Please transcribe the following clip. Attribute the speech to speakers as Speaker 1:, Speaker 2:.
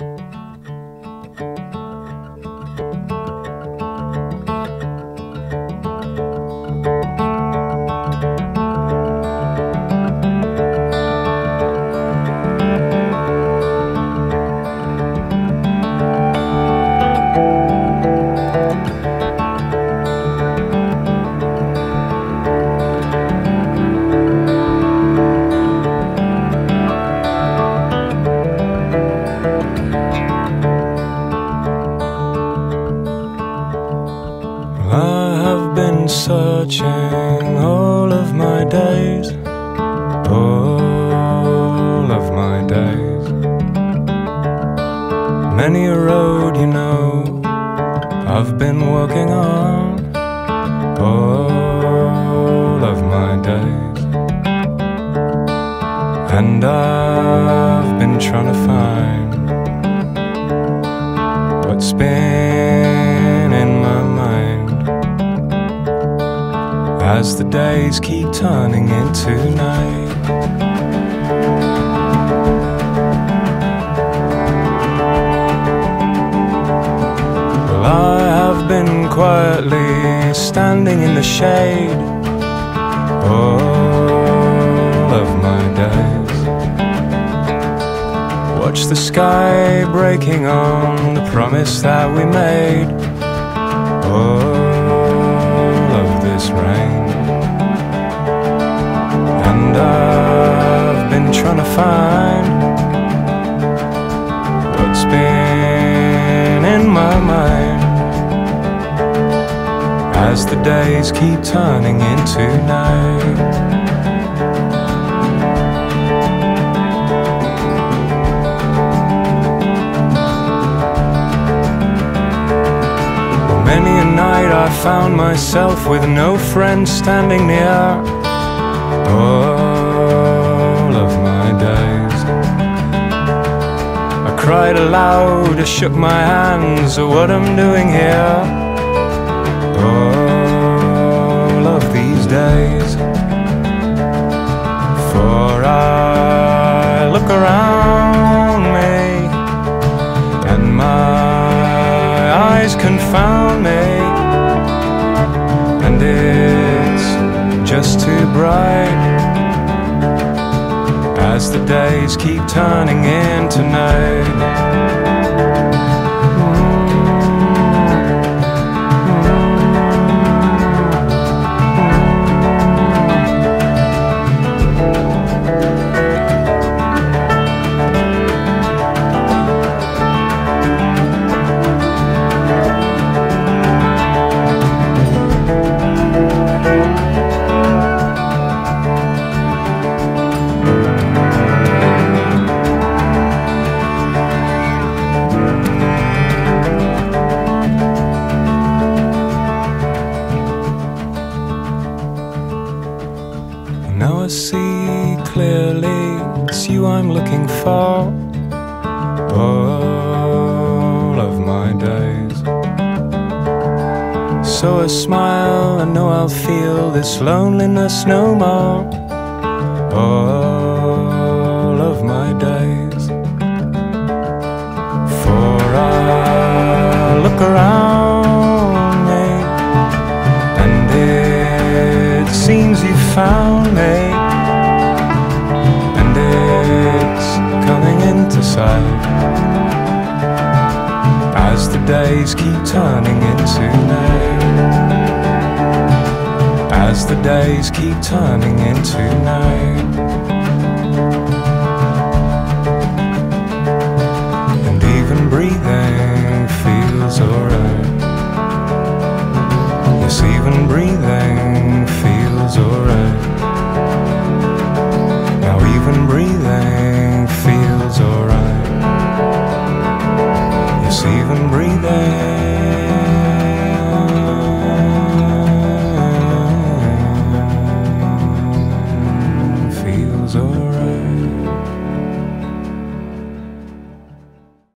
Speaker 1: I searching all of my days, all of my days. Many a road, you know, I've been walking on all of my days. And I've been trying to find what's been as the days keep turning into night. Well, I have been quietly standing in the shade all of my days. Watch the sky breaking on the promise that we made. All as the days keep turning into night. Many a night I found myself with no friend standing near. All of my days. I cried aloud, I shook my hands at what I'm doing here. All of these days. For I look around me and my eyes confound me, and it's just too bright as the days keep turning into night. I see clearly it's you I'm looking for. All of my days. So I smile and know I'll feel this loneliness no more. All of my days. For I look around me and it seems you found me, and it's coming into sight as the days keep turning into night. As the days keep turning into night. And even breathing feels alright. Yes, even breathing